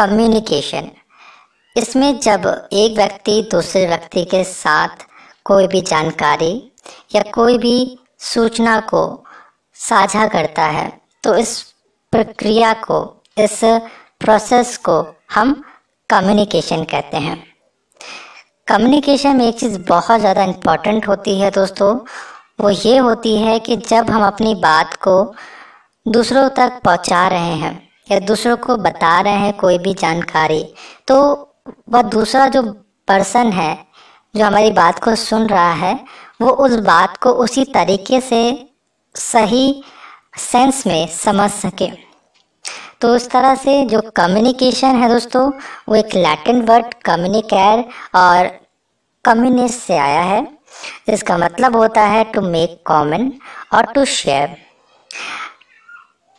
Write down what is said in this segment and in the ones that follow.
Communication इसमें जब एक व्यक्ति दूसरे व्यक्ति के साथ कोई भी जानकारी या कोई भी सूचना को साझा करता है तो इस प्रक्रिया को, इस प्रोसेस को हम कम्युनिकेशन कहते हैं। कम्युनिकेशन में एक चीज़ बहुत ज़्यादा इंपॉर्टेंट होती है दोस्तों। वो ये होती है कि जब हम अपनी बात को दूसरों तक पहुँचा रहे हैं या दूसरों को बता रहे हैं कोई भी जानकारी तो वह दूसरा जो पर्सन है, जो हमारी बात को सुन रहा है, वो उस बात को उसी तरीके से सही सेंस में समझ सके। तो उस तरह से जो कम्युनिकेशन है दोस्तों, वो एक लैटिन वर्ड कम्युनिकेर और कम्युनिस्ट से आया है। जिसका मतलब होता है टू मेक कॉमन और टू शेयर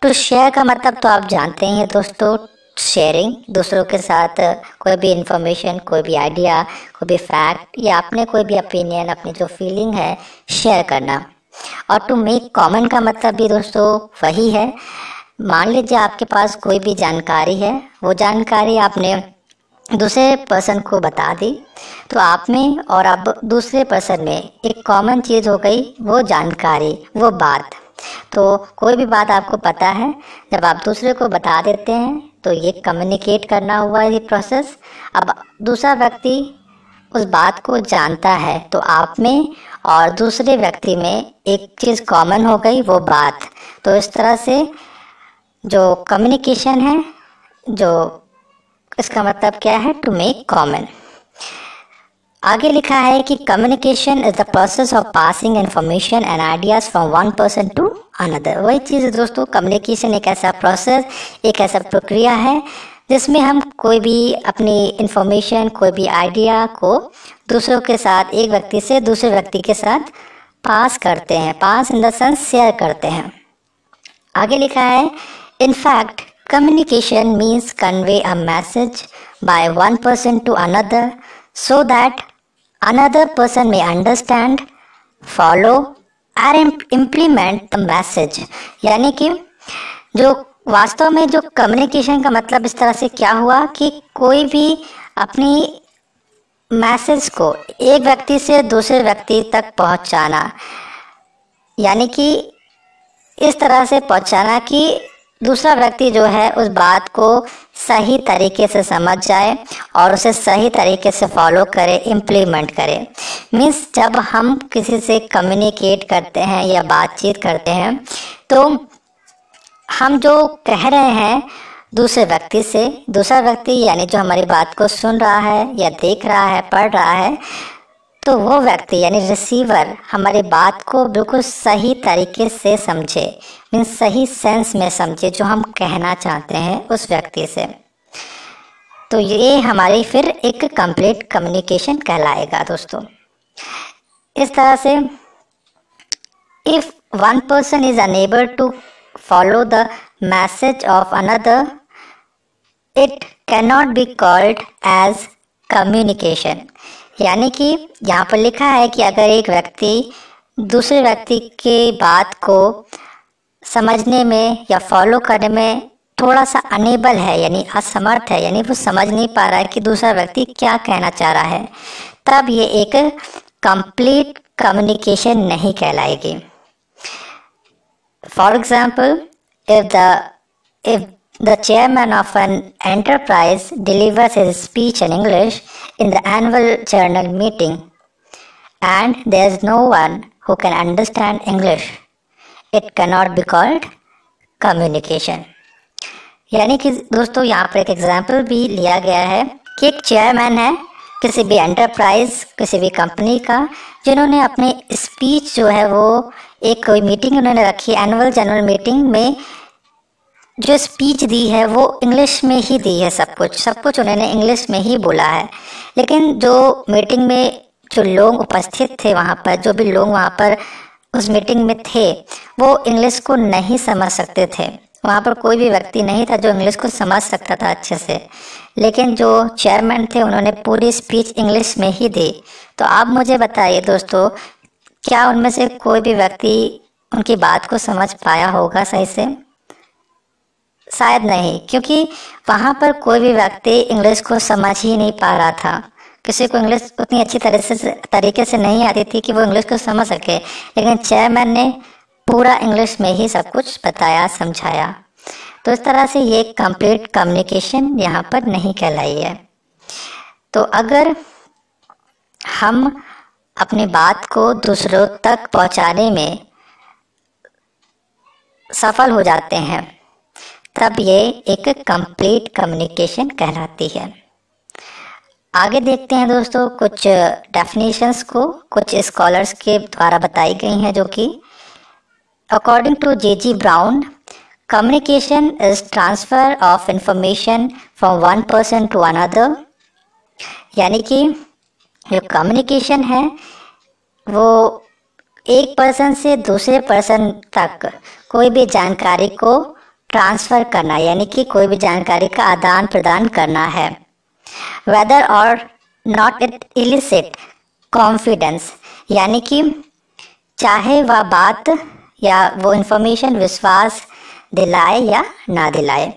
टू शेयर का मतलब तो आप जानते हैं दोस्तों शेयरिंग दूसरों के साथ कोई भी इंफॉर्मेशन कोई भी आइडिया कोई भी फैक्ट या अपने कोई भी ओपिनियन अपनी जो फीलिंग है शेयर करना। और टू मेक कॉमन का मतलब भी दोस्तों, वही है। मान लीजिए आपके पास कोई भी जानकारी है, वो जानकारी आपने दूसरे पर्सन को बता दी तो आप में और अब दूसरे पर्सन में एक कॉमन चीज़ हो गई, वो जानकारी, वो बात। तो कोई भी बात आपको पता है, जब आप दूसरे को बता देते हैं तो ये कम्युनिकेट करना हुआ ये प्रोसेस अब दूसरा व्यक्ति उस बात को जानता है तो आप में और दूसरे व्यक्ति में एक चीज़ कॉमन हो गई, वो बात। तो इस तरह से जो कम्युनिकेशन है, जो इसका मतलब क्या है? टू मेक कॉमन आगे लिखा है कि communication is the process of passing information and ideas from one person to another वही चीज़ है दोस्तों कम्युनिकेशन एक ऐसा प्रोसेस एक ऐसा प्रक्रिया है, जिसमें हम कोई भी अपनी इन्फॉर्मेशन कोई भी आइडिया को दूसरों के साथ, एक व्यक्ति से दूसरे व्यक्ति के साथ पास करते हैं। Pass in the sense share करते हैं। आगे लिखा है in fact communication means convey a message by one person to another so that another person may understand follow and implement the message यानी कि जो वास्तव में जो कम्युनिकेशन का मतलब इस तरह से क्या हुआ कि कोई भी अपनी मैसेज को एक व्यक्ति से दूसरे व्यक्ति तक पहुंचाना। यानी कि इस तरह से पहुंचाना कि दूसरा व्यक्ति जो है उस बात को सही तरीके से समझ जाए और उसे सही तरीके से फॉलो करे इम्प्लीमेंट करे। मीन्स जब हम किसी से कम्युनिकेट करते हैं या बातचीत करते हैं तो हम जो कह रहे हैं दूसरे व्यक्ति से, दूसरा व्यक्ति यानी जो हमारी बात को सुन रहा है या देख रहा है, पढ़ रहा है तो वो व्यक्ति, यानी रिसीवर हमारी बात को बिल्कुल सही तरीके से समझे मीन सही सेंस में समझे, जो हम कहना चाहते हैं उस व्यक्ति से। तो ये हमारी फिर एक कंप्लीट कम्युनिकेशन कहलाएगा दोस्तों। इस तरह से if one person is unable to follow the message of another it can not be called as communication यानी कि यहाँ पर लिखा है कि अगर एक व्यक्ति दूसरे व्यक्ति की बात को समझने में या फॉलो करने में थोड़ा सा अनेबल है, यानी असमर्थ है, यानी वो समझ नहीं पा रहा है कि दूसरा व्यक्ति क्या कहना चाह रहा है, तब ये एक कंप्लीट कम्युनिकेशन नहीं कहलाएगी। For example if the if The chairman of an enterprise delivers his speech in English in the annual journal meeting, and there is no one who can understand English. It cannot be called communication. यानी कि दोस्तों यहाँ पर एक example भी लिया गया है कि एक चेयरमैन है किसी भी एंटरप्राइज किसी भी कंपनी का जिन्होंने अपने स्पीच जो है वो एक कोई मीटिंग उन्होंने रखी एनुअल जनरल मीटिंग में जो स्पीच दी है, वो इंग्लिश में ही दी है सब कुछ। सब कुछ उन्होंने इंग्लिश में ही बोला है। लेकिन जो मीटिंग में जो लोग उपस्थित थे वहाँ पर, जो भी लोग वहाँ पर उस मीटिंग में थे, वो इंग्लिश को नहीं समझ सकते थे। वहाँ पर कोई भी व्यक्ति नहीं था जो इंग्लिश को समझ सकता था अच्छे से। लेकिन जो चेयरमैन थे, उन्होंने पूरी स्पीच इंग्लिश में ही दी। तो आप मुझे बताइए दोस्तों, क्या उनमें से कोई भी व्यक्ति उनकी बात को समझ पाया होगा सही से? शायद नहीं, क्योंकि वहाँ पर कोई भी व्यक्ति इंग्लिश को समझ ही नहीं पा रहा था। किसी को इंग्लिश उतनी अच्छी तरह से, तरीके से नहीं आती थी कि वो इंग्लिश को समझ सके, लेकिन चेयरमैन ने पूरा इंग्लिश में ही सब कुछ बताया, समझाया। तो इस तरह से ये कंप्लीट कम्युनिकेशन यहाँ पर नहीं कहलाई है। तो अगर हम अपनी बात को दूसरों तक पहुँचाने में सफल हो जाते हैं तब ये एक कंप्लीट कम्युनिकेशन कहलाती है। आगे देखते हैं दोस्तों, कुछ डेफिनेशंस को, कुछ स्कॉलर्स के द्वारा बताई गई हैं जो कि according to J G Brown communication is transfer of information from one person to another यानी कि जो कम्युनिकेशन है, वो एक पर्सन से दूसरे पर्सन तक कोई भी जानकारी को ट्रांसफ़र करना, यानी कि कोई भी जानकारी का आदान प्रदान करना है। वेदर और नॉट इट इलिसिट कॉन्फिडेंस यानी कि चाहे वह बात या वो इंफॉर्मेशन विश्वास दिलाए या ना दिलाए।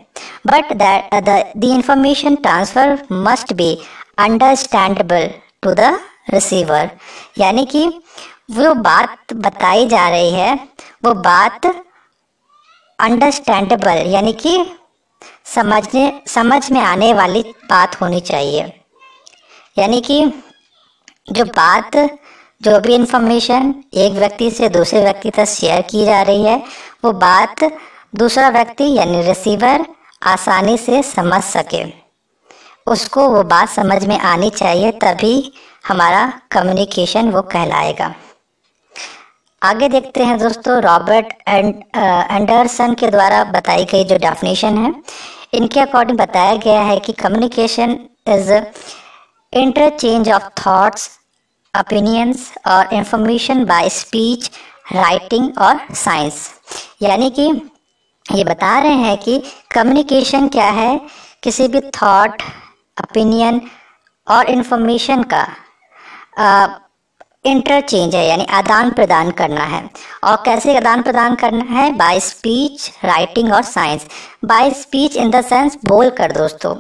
But that the information transfer must be understandable to the receiver यानी कि वो बात बताई जा रही है, वो बात अंडरस्टैंडेबल यानी कि समझने, समझ में आने वाली बात होनी चाहिए। यानी कि जो बात, जो भी इंफॉर्मेशन एक व्यक्ति से दूसरे व्यक्ति तक शेयर की जा रही है, वो बात दूसरा व्यक्ति यानी रिसीवर आसानी से समझ सके। उसको वो बात समझ में आनी चाहिए, तभी हमारा कम्युनिकेशन वो कहलाएगा। आगे देखते हैं दोस्तों, रॉबर्ट एंड एंडरसन के द्वारा बताई गई जो डेफिनेशन है। इनके अकॉर्डिंग बताया गया है कि communication is interchange of thoughts opinions और इंफॉर्मेशन बाय स्पीच राइटिंग और साइंस यानी कि ये बता रहे हैं कि कम्युनिकेशन क्या है? किसी भी थॉट ओपिनियन और इंफॉर्मेशन का इंटरचेंज है, यानी आदान प्रदान करना है। और कैसे आदान प्रदान करना है? बाय स्पीच राइटिंग और signs by speech in the sense बोल कर, दोस्तों।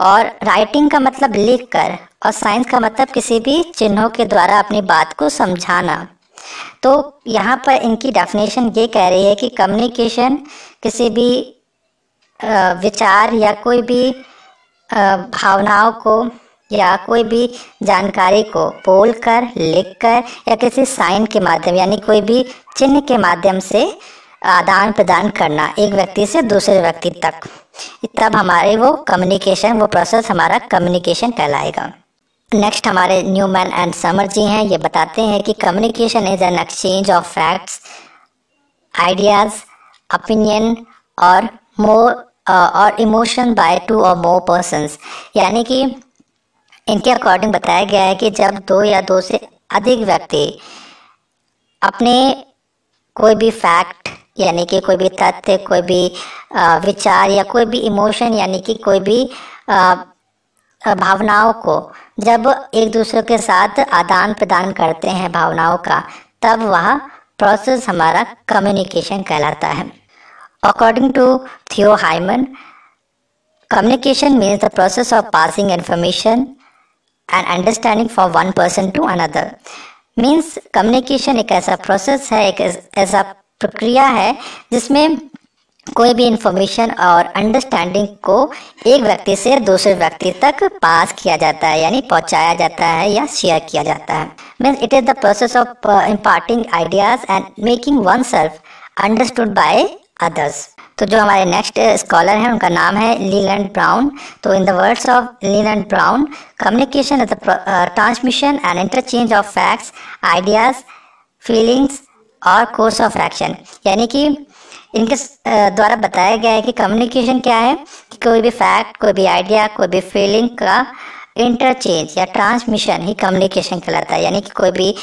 और राइटिंग का मतलब लिख कर और साइंस का मतलब किसी भी चिन्हों के द्वारा अपनी बात को समझाना। तो यहाँ पर इनकी डेफिनेशन ये कह रही है कि कम्युनिकेशन किसी भी विचार या कोई भी भावनाओं को या कोई भी जानकारी को बोल कर लिख कर या किसी साइन के माध्यम, यानी कोई भी चिन्ह के माध्यम से आदान प्रदान करना एक व्यक्ति से दूसरे व्यक्ति तक। तब हमारे वो कम्युनिकेशन वो प्रोसेस हमारा कम्युनिकेशन कहलाएगा। नेक्स्ट हमारे न्यूमैन एंड समर जी हैं, ये बताते हैं कि communication is an exchange of facts ideas opinion और मोर और इमोशन बाय टू और मोर पर्सनस यानी कि इनके अकॉर्डिंग बताया गया है कि जब दो या दो से अधिक व्यक्ति अपने कोई भी फैक्ट, यानी कि कोई भी तथ्य, कोई भी विचार या कोई भी इमोशन, यानी कि कोई भी भावनाओं को जब एक दूसरे के साथ आदान प्रदान करते हैं भावनाओं का, तब वह प्रोसेस हमारा कम्युनिकेशन कहलाता है। According to Theo Haimann communication means the process of passing information and understanding for one person to another means communication एक ऐसा प्रोसेस है, एक ऐसा प्रक्रिया है, जिसमें कोई भी इंफॉर्मेशन और अंडरस्टैंडिंग को एक व्यक्ति से दूसरे व्यक्ति तक पास किया जाता है, यानी पहुँचाया जाता है या शेयर किया जाता है। Means it is the process of imparting ideas and making one self understood by others तो जो हमारे नेक्स्ट स्कॉलर हैं उनका नाम है लीलैंड ब्राउन तो in the words of Leland Brown communication is the transmission and interchange of facts ideas feelings और course of action यानी कि इनके uh, द्वारा बताया गया है कि कम्युनिकेशन क्या है कि कोई भी फैक्ट कोई भी आइडिया कोई भी फीलिंग का इंटरचेंज या ट्रांसमिशन ही कम्युनिकेशन कहलाता है। यानी कि कोई भी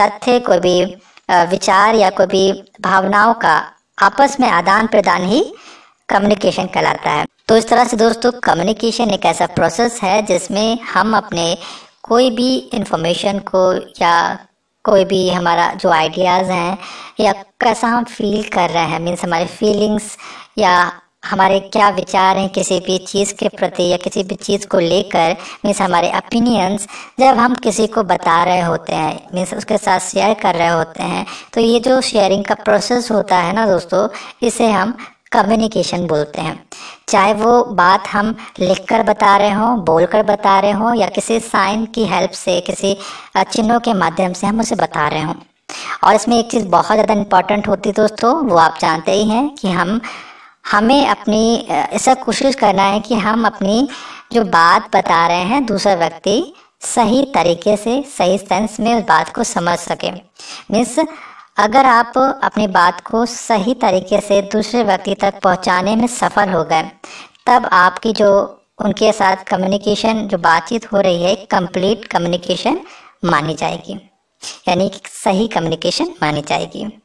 तथ्य कोई भी uh, विचार या कोई भी भावनाओं का आपस में आदान प्रदान ही कम्युनिकेशन कहलाता है। तो इस तरह से दोस्तों कम्युनिकेशन एक ऐसा प्रोसेस है जिसमें हम अपने कोई भी इंफॉर्मेशन को या कोई भी हमारा जो आइडियाज़ हैं या कैसा हम फील कर रहे हैं मीन्स हमारे फीलिंग्स या हमारे क्या विचार हैं किसी भी चीज़ के प्रति या किसी भी चीज़ को लेकर? मीन्स हमारे ओपिनियंस जब हम किसी को बता रहे होते हैं मीन्स उसके साथ शेयर कर रहे होते हैं तो ये जो शेयरिंग का प्रोसेस होता है ना दोस्तों, इसे हम कम्युनिकेशन बोलते हैं। चाहे वो बात हम लिख कर बता रहे हों बोल कर बता रहे हों, या किसी साइन की हेल्प से, किसी चिन्हों के माध्यम से हम उसे बता रहे हों। और इसमें एक चीज़ बहुत ज़्यादा इंपॉर्टेंट होती है दोस्तों, वो आप जानते ही हैं कि हम हमें अपनी ऐसा कोशिश करना है कि हम अपनी जो बात बता रहे हैं, दूसरा व्यक्ति सही तरीके से, सही सेंस में उस बात को समझ सके। मीन्स अगर आप अपनी बात को सही तरीके से दूसरे व्यक्ति तक पहुँचाने में सफल हो गए, तब आपकी जो, उनके साथ कम्युनिकेशन जो बातचीत हो रही है कंप्लीट कम्युनिकेशन मानी जाएगी। यानी कि सही कम्युनिकेशन मानी जाएगी।